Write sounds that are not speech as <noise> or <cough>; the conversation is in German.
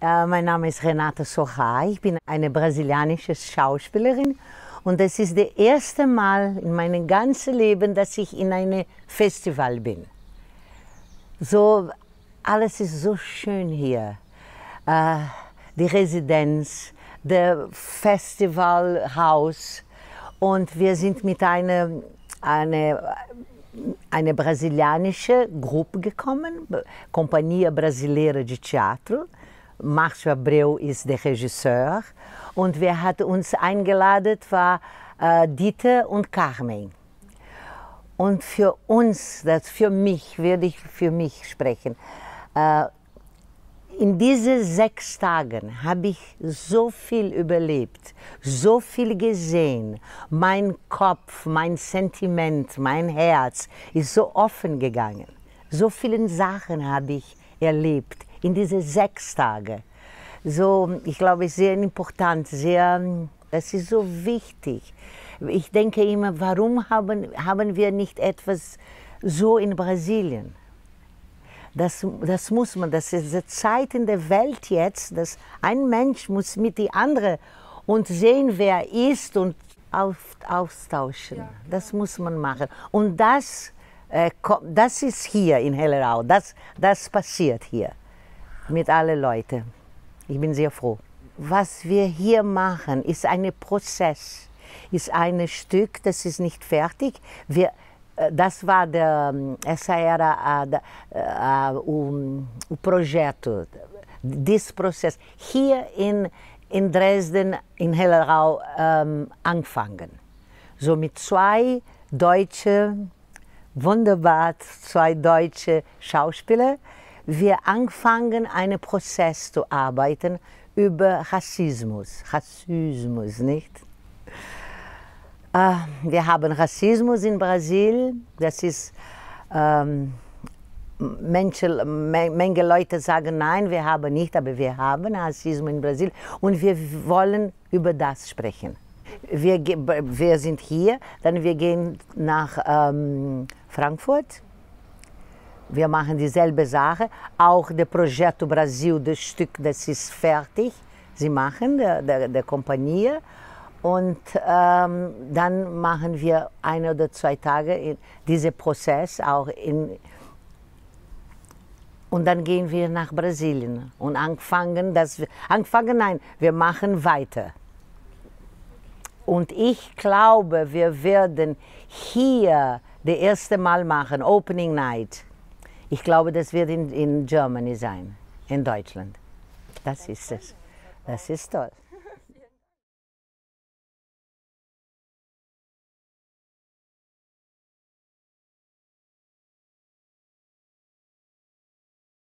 Ja, <laughs> mein Name ist Renata Socha. Ich bin eine brasilianische Schauspielerin und es ist das erste Mal in meinem ganzen Leben, dass ich in einem Festival bin. So, alles ist so schön hier. Äh, die Residenz, das Festivalhaus und wir sind mit einer eine, eine brasilianische Gruppe gekommen, Companhia Brasileira de Teatro. Márcio Abreu ist der Regisseur und wer hat uns eingeladen, war äh, Dieter und Carmen. Und für uns, das für mich, werde ich für mich sprechen, äh, in diesen sechs Tagen habe ich so viel überlebt, so viel gesehen. Mein Kopf, mein Sentiment, mein Herz ist so offen gegangen. So viele Sachen habe ich erlebt in diesen sechs Tagen. So, ich glaube, sehr important, sehr, das ist so wichtig. Ich denke immer, warum haben, haben wir nicht etwas so in Brasilien? Das, das muss man, das ist die Zeit in der Welt jetzt, dass ein Mensch muss mit die andere und sehen, wer ist und austauschen. Ja. Das muss man machen. Und das, äh, das ist hier in Hellerau, das, das passiert hier mit allen Leuten. Ich bin sehr froh. Was wir hier machen, ist ein Prozess, ist ein Stück, das ist nicht fertig. Wir, das war der, essa era a, a, o, o projeto desse processo hier in, in Dresden, in Hellerau um, angefangen. So mit zwei deutsche, wunderbar zwei deutsche Schauspieler, wir angefangen einen Prozess zu arbeiten über Rassismus, Rassismus, nicht? Uh, wir haben Rassismus in Brasilien. Das ist, ähm, Menschen, Menge Leute sagen, nein, wir haben nicht, aber wir haben Rassismus in Brasilien und wir wollen über das sprechen. Wir, wir sind hier, dann wir gehen nach ähm, Frankfurt. Wir machen dieselbe Sache. Auch das Projeto Brasil, das Stück, das ist fertig. Sie machen, der, der, der Kompanie. Und ähm, dann machen wir ein oder zwei Tage diesen Prozess auch in. Und dann gehen wir nach Brasilien und anfangen, dass wir, anfangen, nein, wir machen weiter. Und ich glaube, wir werden hier das erste Mal machen, Opening Night. Ich glaube, das wird in, in Germany sein, in Deutschland. Das ist es. Das ist toll.